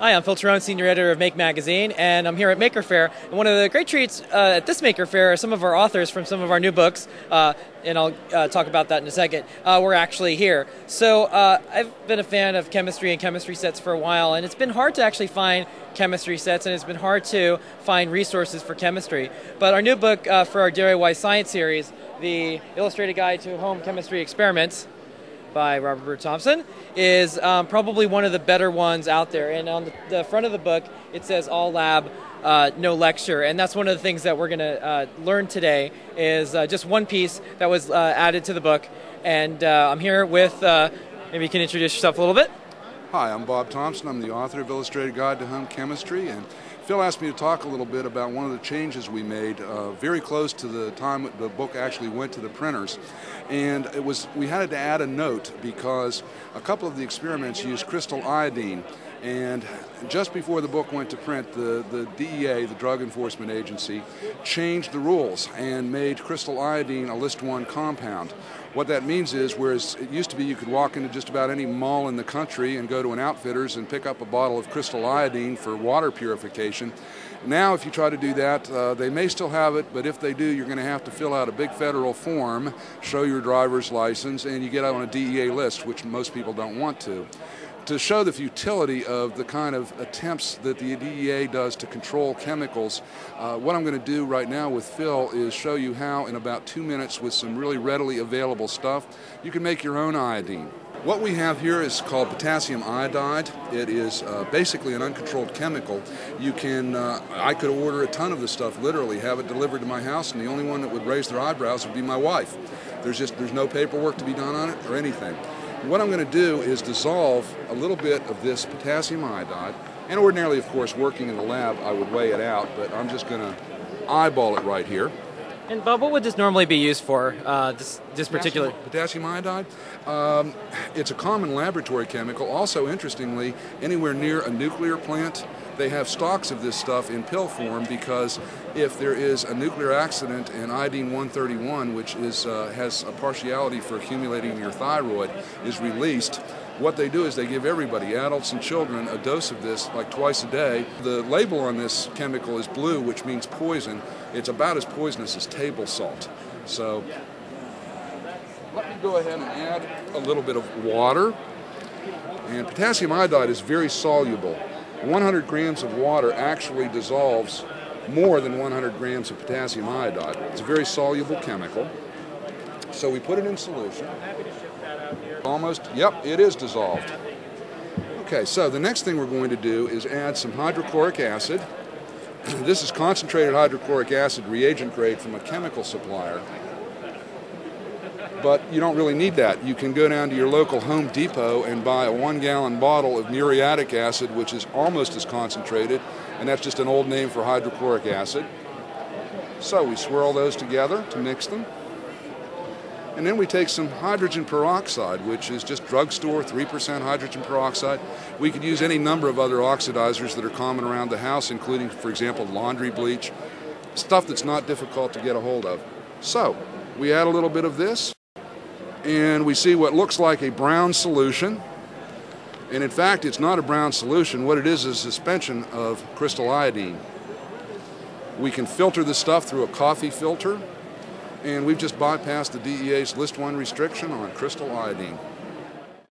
Hi, I'm Phil Torrone, senior editor of Make Magazine, and I'm here at Maker Faire. And one of the great treats uh, at this Maker Faire are some of our authors from some of our new books, uh, and I'll uh, talk about that in a second. Uh, we're actually here. So uh, I've been a fan of chemistry and chemistry sets for a while, and it's been hard to actually find chemistry sets, and it's been hard to find resources for chemistry. But our new book uh, for our DIY Science series, the Illustrated Guide to Home Chemistry Experiments, by Robert Thompson is um, probably one of the better ones out there. And on the, the front of the book, it says all lab, uh, no lecture. And that's one of the things that we're going to uh, learn today is uh, just one piece that was uh, added to the book. And uh, I'm here with, uh, maybe you can introduce yourself a little bit. Hi, I'm Bob Thompson. I'm the author of Illustrated Guide to Home Chemistry. And Phil asked me to talk a little bit about one of the changes we made uh, very close to the time the book actually went to the printers. And it was we had to add a note because a couple of the experiments used crystal iodine. And just before the book went to print, the, the DEA, the Drug Enforcement Agency, changed the rules and made crystal iodine a list one compound. What that means is, whereas it used to be you could walk into just about any mall in the country and go to an outfitter's and pick up a bottle of crystal iodine for water purification, now if you try to do that, uh, they may still have it, but if they do, you're going to have to fill out a big federal form, show your driver's license, and you get out on a DEA list, which most people don't want to to show the futility of the kind of attempts that the DEA does to control chemicals, uh, what I'm going to do right now with Phil is show you how, in about two minutes, with some really readily available stuff, you can make your own iodine. What we have here is called potassium iodide. It is uh, basically an uncontrolled chemical. You can, uh, I could order a ton of this stuff, literally, have it delivered to my house, and the only one that would raise their eyebrows would be my wife. There's just, there's no paperwork to be done on it or anything. What I'm going to do is dissolve a little bit of this potassium iodide, and ordinarily, of course, working in the lab, I would weigh it out, but I'm just going to eyeball it right here. And Bob, what would this normally be used for? Uh, this this particular potassium, iodide. Um, it's a common laboratory chemical. Also, interestingly, anywhere near a nuclear plant, they have stocks of this stuff in pill form because if there is a nuclear accident and iodine 131, which is uh, has a partiality for accumulating in your thyroid, is released, what they do is they give everybody, adults and children, a dose of this like twice a day. The label on this chemical is blue, which means poison. It's about as poisonous as table salt. So let me go ahead and add a little bit of water. And potassium iodide is very soluble. 100 grams of water actually dissolves more than 100 grams of potassium iodide. It's a very soluble chemical. So we put it in solution. Almost, yep, it is dissolved. Okay, so the next thing we're going to do is add some hydrochloric acid. this is concentrated hydrochloric acid reagent grade from a chemical supplier. But you don't really need that. You can go down to your local Home Depot and buy a one gallon bottle of muriatic acid, which is almost as concentrated, and that's just an old name for hydrochloric acid. So we swirl those together to mix them. And then we take some hydrogen peroxide, which is just drugstore 3% hydrogen peroxide. We could use any number of other oxidizers that are common around the house, including, for example, laundry bleach, stuff that's not difficult to get a hold of. So we add a little bit of this, and we see what looks like a brown solution. And in fact, it's not a brown solution. What it is is a suspension of crystal iodine. We can filter the stuff through a coffee filter and we've just bypassed the DEA's list one restriction on crystal iodine.